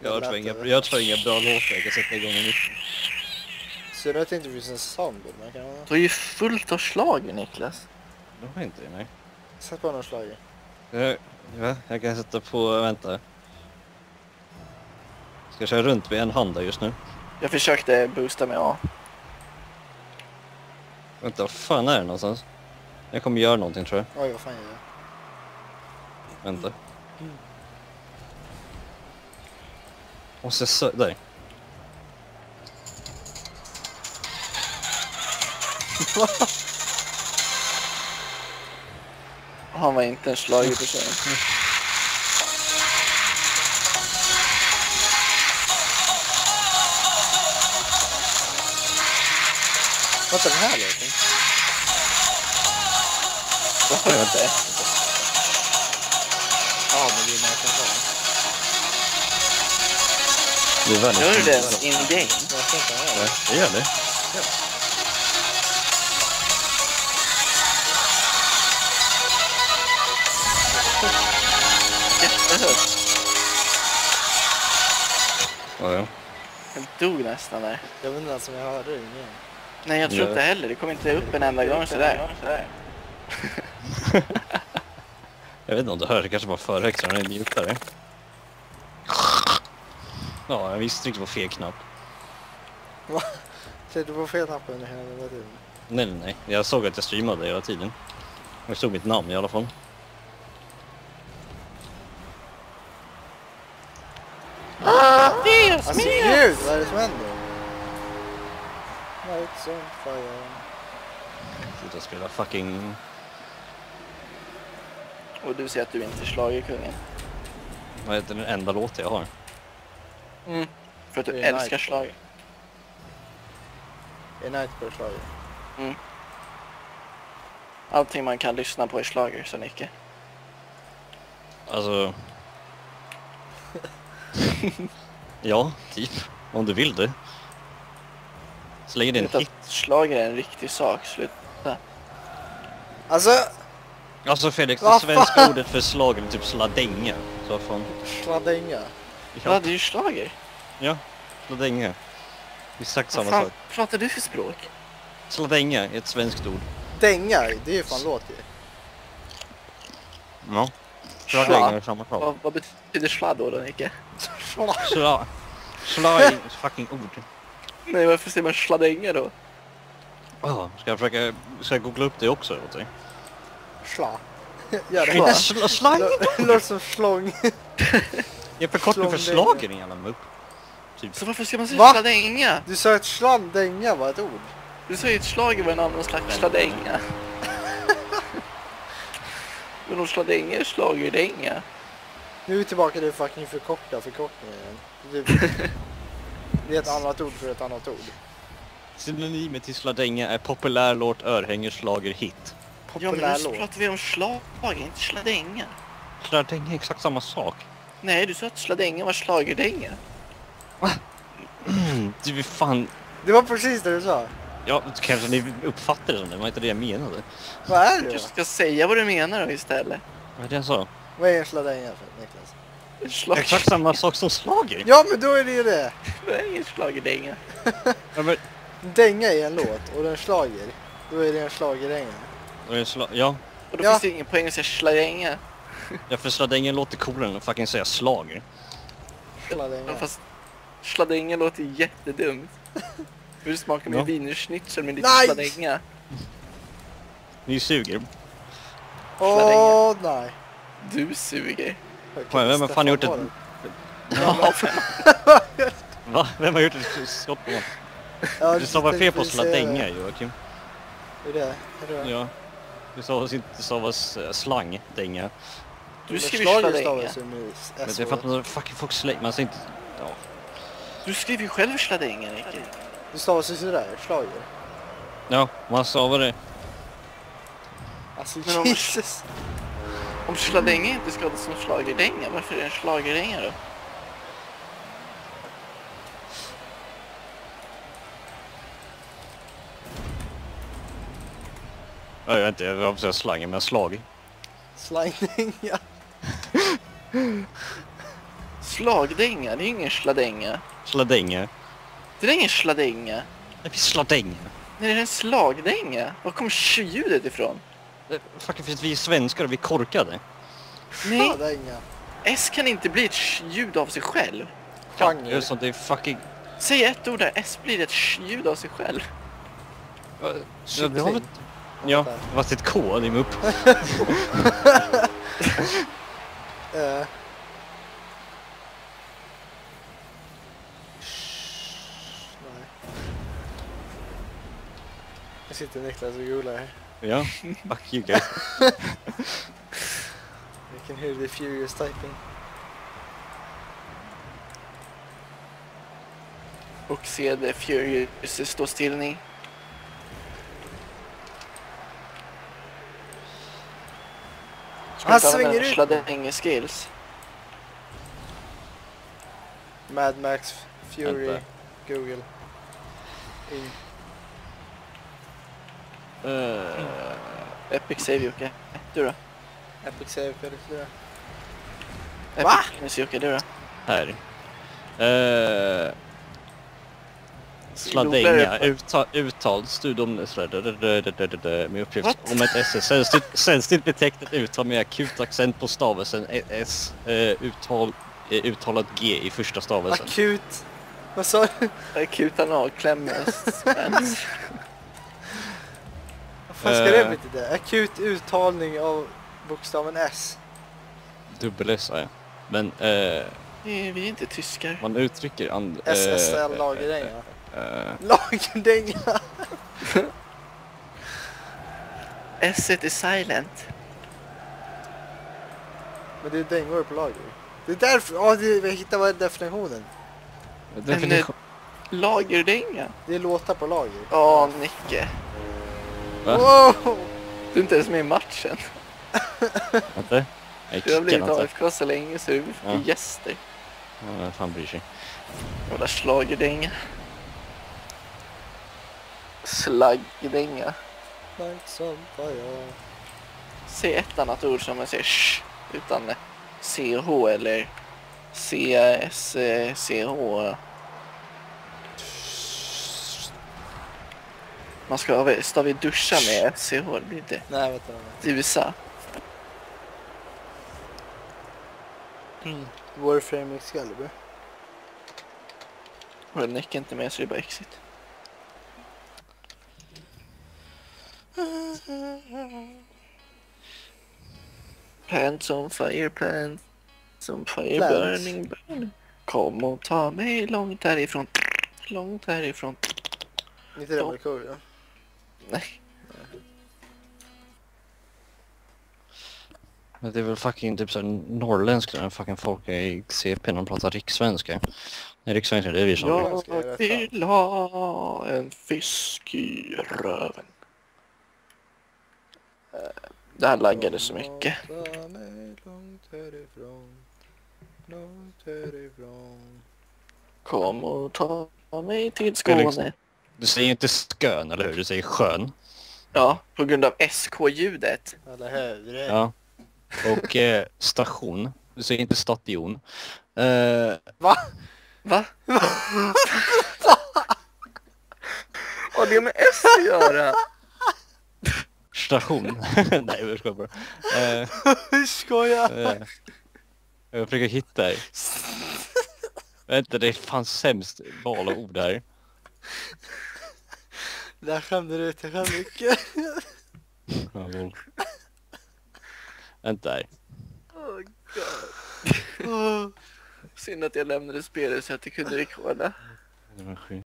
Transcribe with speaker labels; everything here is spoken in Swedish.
Speaker 1: Jag har två inga, jag bra låtar jag kan sätta igång en mitt.
Speaker 2: Ser du att det inte finns en soundboard man kan?
Speaker 3: Du har ju fullt av slager Niklas.
Speaker 1: De har inte det, nej.
Speaker 2: Sätt på någon schlager.
Speaker 1: Jag, ja, jag kan sätta på, vänta. Ska jag köra runt med en hand där just nu?
Speaker 3: Jag försökte boosta med A.
Speaker 1: Vänta, vad fan är det någonstans? Jag kommer göra någonting tror jag.
Speaker 2: Oj, vad fan gör jag?
Speaker 1: Vänta. Måste jag sö- där.
Speaker 3: Han var inte en schlagerperson.
Speaker 2: Vänta, den här låten?
Speaker 3: Varför inte?
Speaker 2: Ja, men det är Martin Song.
Speaker 1: Det är väldigt
Speaker 3: Gör du det ens in game?
Speaker 1: Ja,
Speaker 2: det.
Speaker 1: gör det.
Speaker 3: Jättehögt.
Speaker 1: Ja, ja.
Speaker 3: Jag dog nästan där.
Speaker 2: Jag vet inte ens om jag hörde det igen.
Speaker 3: Nej jag tror
Speaker 1: Nej.
Speaker 3: inte heller. Det kom inte upp en enda gång sådär.
Speaker 1: Jag vet inte om du hör, det kanske var för högt så den är mjukare. Ja, jag visste inte på fel knapp.
Speaker 2: Tryckte du på fel knapp under hela den tiden?
Speaker 1: Nej, nej, nej. Jag såg att jag streamade hela tiden. Det stod mitt namn i alla fall.
Speaker 2: Alltså gud, vad är det som händer? Lights on fire.
Speaker 1: Sluta spela fucking...
Speaker 3: Och du säger att du inte är schlagerkungen.
Speaker 1: Vad heter den enda låten jag har?
Speaker 3: Mm. För att du
Speaker 2: Det är
Speaker 3: älskar
Speaker 2: nice.
Speaker 3: schlager.
Speaker 2: Är Nightcore schlager?
Speaker 3: Allting man kan lyssna på är schlager, sa Nicke.
Speaker 1: Alltså... ja, typ. Om du vill det. Så länge det är en
Speaker 3: att
Speaker 1: hit.
Speaker 3: Schlager är en riktig sak. Sluta.
Speaker 2: Alltså,
Speaker 1: Alltså Felix, det svenska ordet för slag är typ sladänga. Så fan...
Speaker 2: sladänga.
Speaker 3: Ja,
Speaker 1: Ja,
Speaker 3: det är ju schlager.
Speaker 1: ja sladänga. Exakt
Speaker 3: Vad
Speaker 1: samma
Speaker 3: fan
Speaker 1: sak.
Speaker 3: pratar du för språk?
Speaker 1: Sladänga är ett svenskt ord.
Speaker 2: Dänga, det är ju fan låt ju.
Speaker 1: Ja. Sladänga är samma sak.
Speaker 3: Vad, vad betyder sladd då, Nicke?
Speaker 1: Sla... Sla är ett fucking ord.
Speaker 3: Nej, varför säger man sladänga då?
Speaker 1: Oh, ska jag försöka... Ska jag googla upp det också åt dig?
Speaker 2: Sla. Gör
Speaker 3: Sla.
Speaker 2: det.
Speaker 1: Sl slang?
Speaker 2: Lå- Låter som slång.
Speaker 1: Jag förkortar för slager din jävla mupp. Typ.
Speaker 3: Så varför ska man säga
Speaker 2: Va?
Speaker 3: sladänga?
Speaker 2: Du sa att sladänga var ett ord.
Speaker 3: Du sa ju att schlager var en annan slags sladänga. Men om sladänga är schlagerdänga.
Speaker 2: Nu är vi tillbaka till fucking förkorta förkortningen igen. Det, är ett annat ord för ett annat ord.
Speaker 1: Synonymet till sladänga är populär låt örhänge slager hit.
Speaker 3: Ja men
Speaker 2: Populär
Speaker 3: nu pratar vi om schlager, inte sladänga.
Speaker 1: Sladänga är exakt samma sak.
Speaker 3: Nej, du sa att sladänga var schlagerdänga.
Speaker 1: Du är fan...
Speaker 2: Det var precis det du sa.
Speaker 1: Ja, kanske ni uppfattar det som det, var inte det jag menade.
Speaker 2: Vad är det
Speaker 3: Du ska säga vad du menar då istället.
Speaker 1: Vad är det jag sa?
Speaker 2: Vad är en sladänga för Niklas?
Speaker 3: Schlager...
Speaker 1: Exakt samma sak som slager.
Speaker 2: Ja men då är det ju det.
Speaker 3: Det är ingen schlagerdänga.
Speaker 1: Ja, men,
Speaker 2: Dänga är en låt och den slager. Då är det en schlagerdänga.
Speaker 1: och en sla... Ja,
Speaker 3: Och då
Speaker 2: Ja.
Speaker 3: finns det ingen poäng att säga sladänga.
Speaker 1: Ja, för sladängen låter coolare än att fucking säga slager.
Speaker 2: Sladänga.
Speaker 3: Ja, fast sladänga låter jättedumt. Hur smakar med
Speaker 1: Ja.
Speaker 3: wienerschnitzel med lite
Speaker 2: Nej!
Speaker 3: sladänga?
Speaker 1: Ni suger.
Speaker 2: Åh nej.
Speaker 3: Du suger.
Speaker 1: Fan, vem har fan gjort ett-
Speaker 3: Ja,
Speaker 1: Va? Vem har gjort ett skott på mig?
Speaker 2: var det. Ja,
Speaker 1: Du sa vad fel på sladänga. Joakim.
Speaker 2: Är det? Är det?
Speaker 1: Ja. Du sa inte sa vad s- slang, dänga.
Speaker 3: Du skriver
Speaker 2: ju med
Speaker 1: Men det är för att man fucking folk slänger, man säger inte... Ja.
Speaker 3: Du skriver ju själv sladänga, Nicke.
Speaker 2: Det stavas ju sådär, schlager.
Speaker 1: Ja, man stavar det.
Speaker 2: Alltså
Speaker 3: Men om-
Speaker 2: Jesus.
Speaker 3: Om sladänga inte ska vara som schlagerdänga, varför är det en schlagerdänga då?
Speaker 1: Ja, Jag vet inte, jag vill säga slang, men slag.
Speaker 2: Slangdänga.
Speaker 3: Slagdänga, det är ingen sladänga.
Speaker 1: Sladänge.
Speaker 3: Det är ingen sladänga.
Speaker 1: Det finns sladänge.
Speaker 3: Nej, det är en slagdänga. Var kommer ljudet ifrån?
Speaker 1: Det är Fucking för att vi är svenskar och vi är korkade.
Speaker 3: Nej,
Speaker 2: Ja, det är inga.
Speaker 3: S kan inte bli ett ljud av sig själv.
Speaker 1: Det är
Speaker 2: Genre.
Speaker 1: sånt det är fucking...
Speaker 3: Säg ett ord där S blir ett ljud av sig själv.
Speaker 1: Ja, vi har väl... Ja, fast ett K, det är upp.
Speaker 2: Eh. Nej. Sitter Niklas och googlar här.
Speaker 1: Ja, fuck you guys.
Speaker 2: I can hear the furious typing.
Speaker 3: Och se The Furious stå still
Speaker 2: Han svänger ut.
Speaker 3: Sladänge-skills.
Speaker 2: Mad Max Fury
Speaker 1: Vänta.
Speaker 2: Google. In.
Speaker 1: Uh,
Speaker 3: Epic save Jocke. Du då?
Speaker 2: Epic Save Felix det.
Speaker 3: Epic
Speaker 2: Va?
Speaker 3: Jocke, du då?
Speaker 1: här. Uh, Sladänga, uttal, uttal, studium med uppgift
Speaker 3: What?
Speaker 1: om ett S. Sällsynt- betecknat uttal med akut accent på stavelsen S. eh, uttal, eh, uttalat G i första stavelsen.
Speaker 2: Akut. Vad sa du?
Speaker 3: Akut analkläm.
Speaker 2: Vad fan ska det
Speaker 1: Eh.
Speaker 2: betyda? Akut uttalning av bokstaven S.
Speaker 1: Dubbel S ja. Men eh,
Speaker 3: Vi är inte tyskar.
Speaker 1: man uttrycker... And, eh,
Speaker 2: Lagerdänga.
Speaker 1: eh,
Speaker 2: Lagerdänga.
Speaker 3: S är silent.
Speaker 2: Men det är dängor på lager. Det är därför, ja det, vi hittar vad är definitionen.
Speaker 1: definition...
Speaker 3: Lagerdänga.
Speaker 2: Det är låtar på lager.
Speaker 3: Ja, Nicke.
Speaker 1: Va?
Speaker 2: Wow!
Speaker 3: Du är inte ens med i matchen.
Speaker 1: Vänta. Jag
Speaker 3: Du har blivit. AFK så länge så du är
Speaker 1: Ja.
Speaker 3: gäster.
Speaker 1: Ja, fan bryr sig?
Speaker 3: Jävla schlagerdänga. Slaggdänga.
Speaker 2: On fire.
Speaker 3: Säg ett annat ord som man säger sh utan CH eller CS, eh. Man ska stava duscha med ett CH, det blir inte
Speaker 2: Nej vänta
Speaker 3: i USA.
Speaker 2: Warframe Excalibur.
Speaker 3: Och den är inte med så det är bara exit. Plants on fire, plants on fire,
Speaker 2: Plants.
Speaker 3: burning, burning. Kom och ta mig långt härifrån. Långt härifrån.
Speaker 2: Inte Core ja.
Speaker 3: Nej.
Speaker 1: Men det är väl fucking typ såhär norrländska när fucking folk är i CP när de pratar rikssvenska. Nej, rikssvenska det är vi som...
Speaker 2: Ja.
Speaker 3: Jag vill ha en fisk i röven. Eh, Det här laggade så mycket.
Speaker 2: Ta mig långt härifrån. Långt härifrån.
Speaker 3: Kom och ta mig till
Speaker 1: liksom-
Speaker 3: Skåne.
Speaker 1: Du säger inte skön, eller hur? Du säger skön.
Speaker 3: Ja, på grund av SK-ljudet.
Speaker 2: Eller hur?
Speaker 1: Ja. Och eh, station. Du säger inte station. Eh,
Speaker 2: Va?
Speaker 3: Va? Vad har det med S att göra?
Speaker 1: Station. Nej, jag skojar bara. Eh,
Speaker 2: Skoja!
Speaker 1: eh, jag försöker hitta det. Vänta, det är fan sämst val av ord här.
Speaker 2: Där skämde du ut dig själv mycket.
Speaker 1: Vänta här.
Speaker 3: Oh, God. Synd att jag lämnade spelet så att jag kunde rekorda.
Speaker 1: Det var sju.